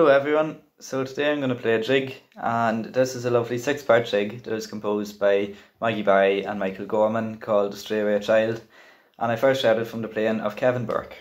Hello everyone, so today I'm going to play a jig and this is a lovely six part jig that was composed by Maggie Barry and Michael Gorman called Strayaway Child and I first heard it from the playing of Kevin Burke.